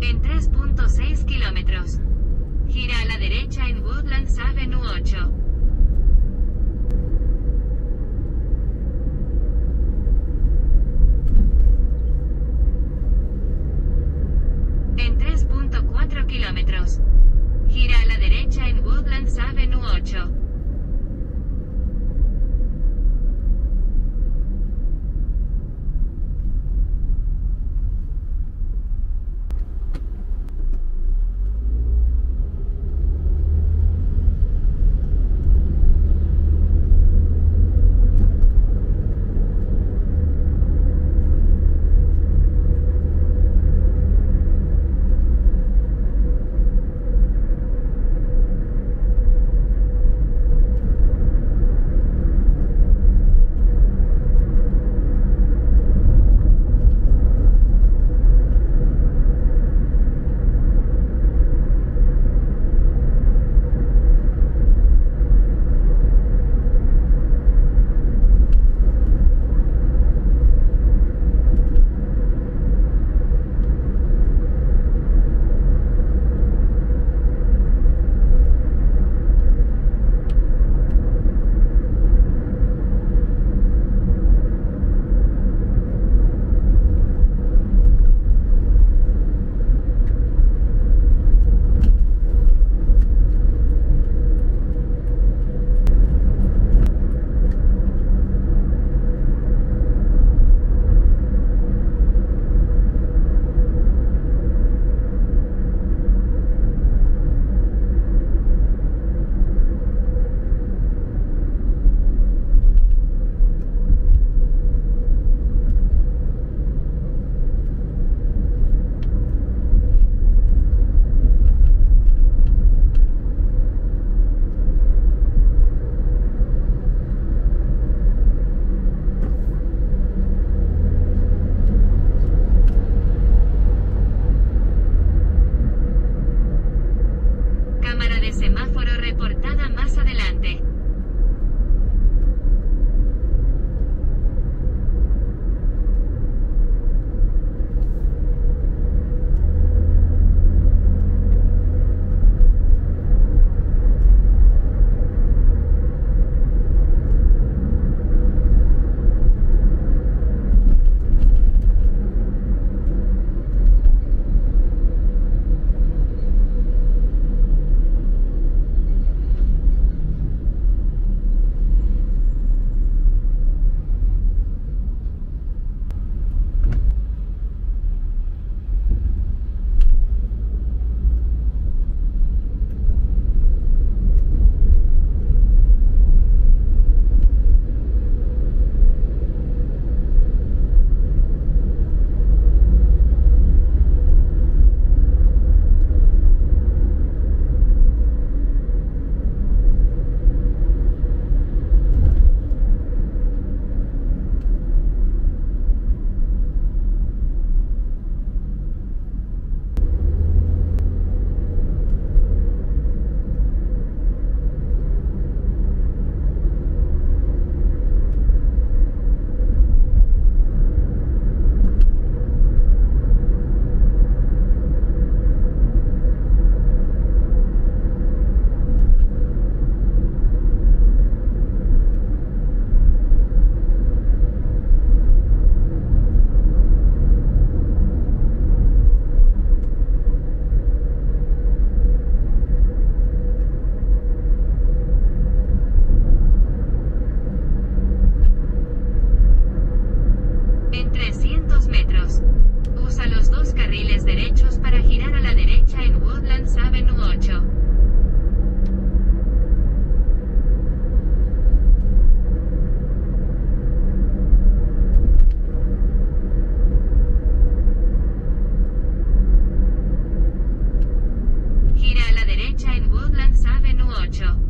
en 3.6 kilómetros. Gira a la derecha en Woodlands Avenue 8. 下车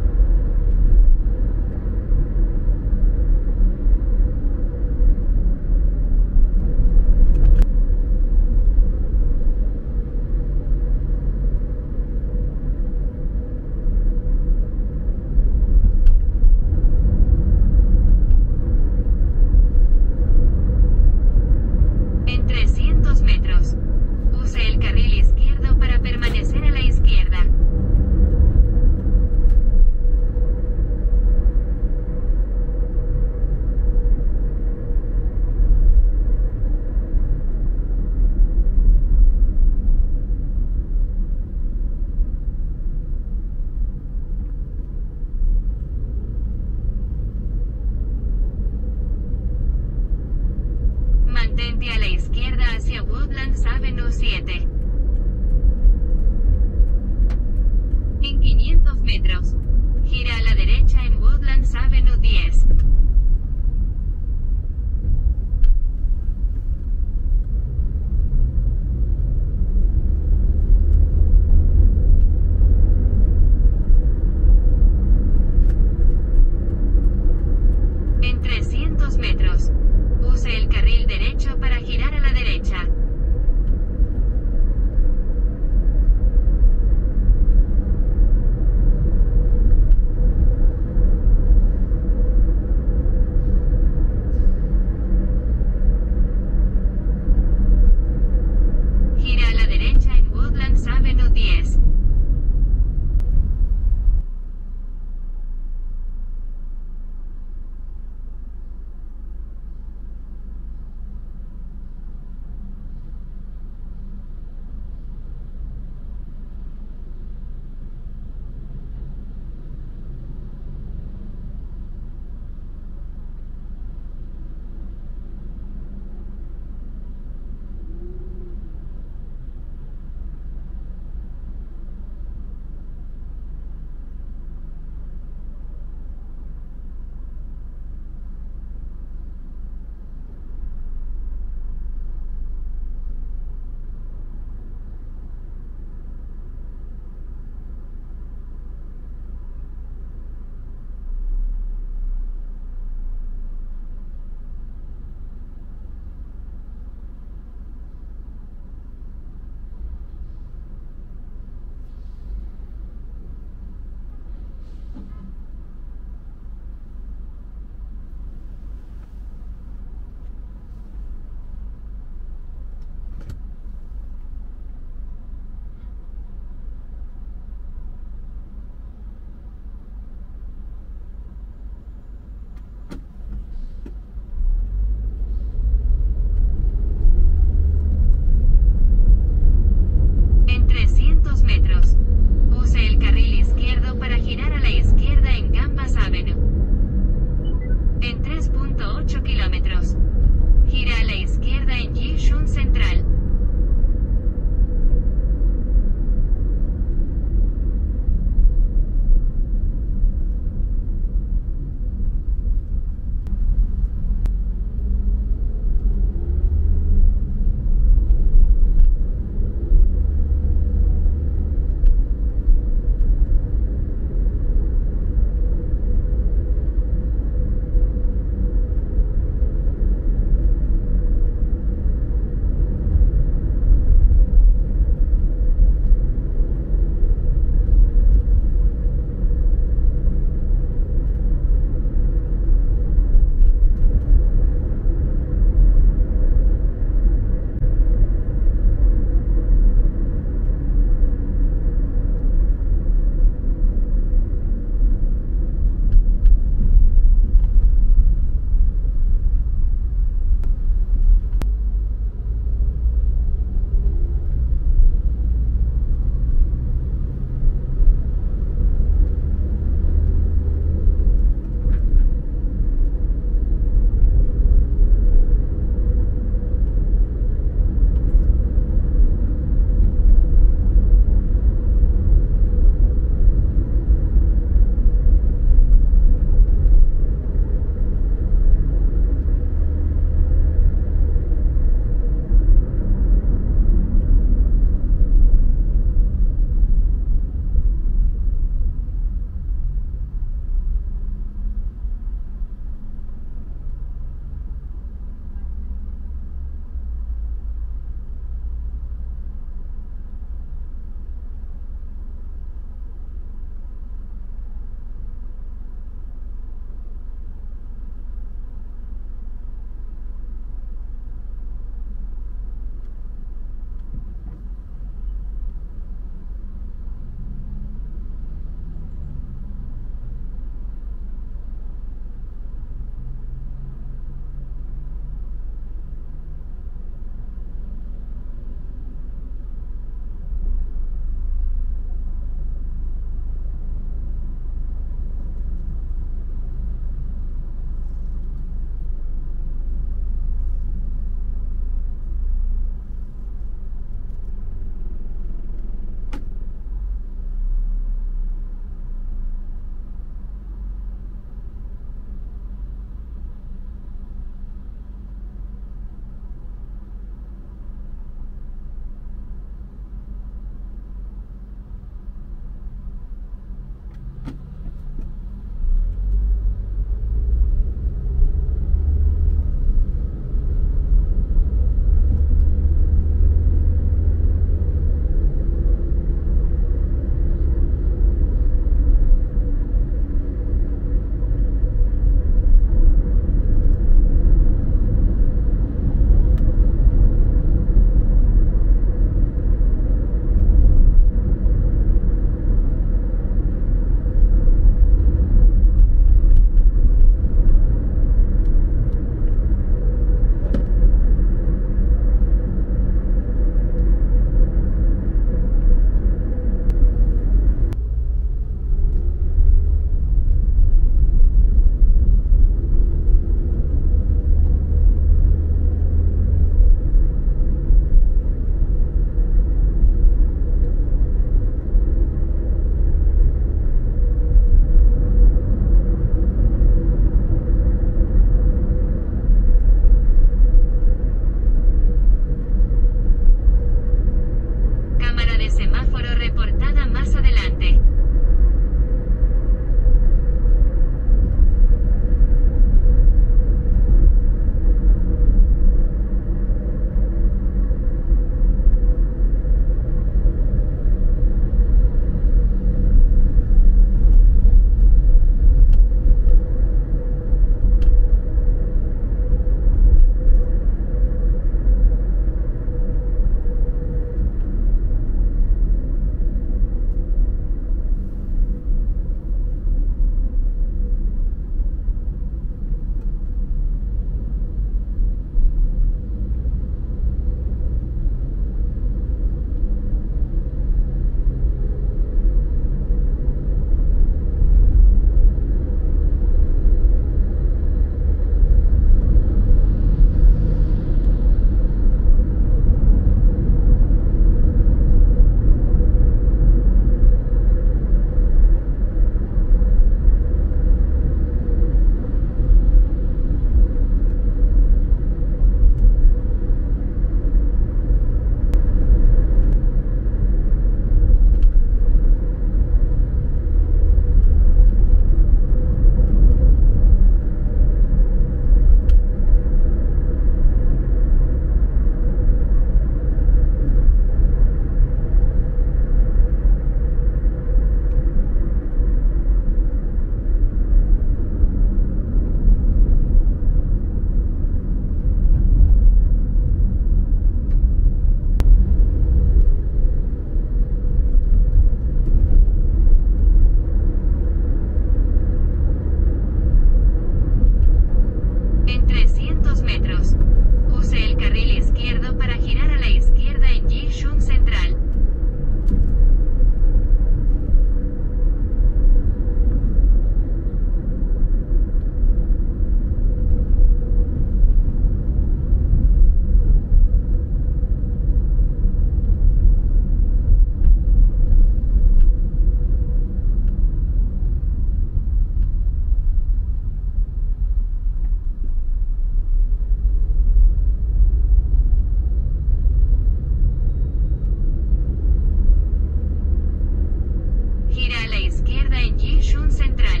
Station Central.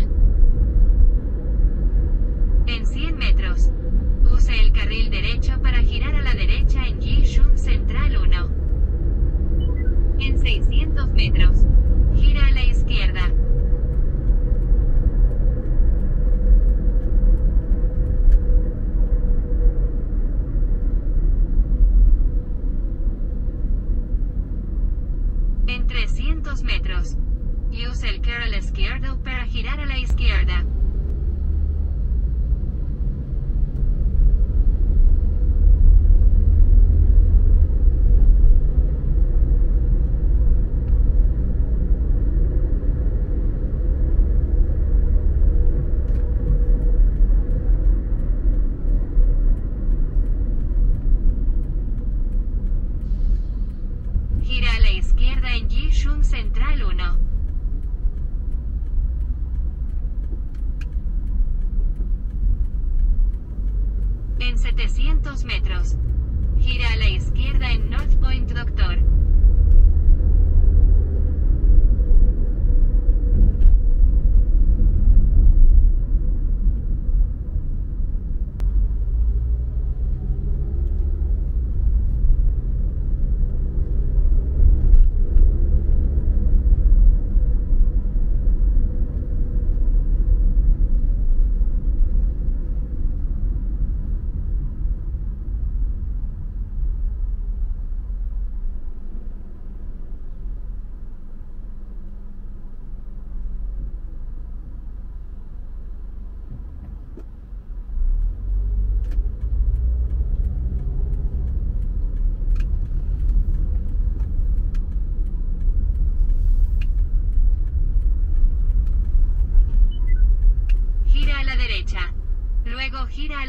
Gira a la izquierda en North Point Doctor.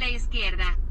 la izquierda.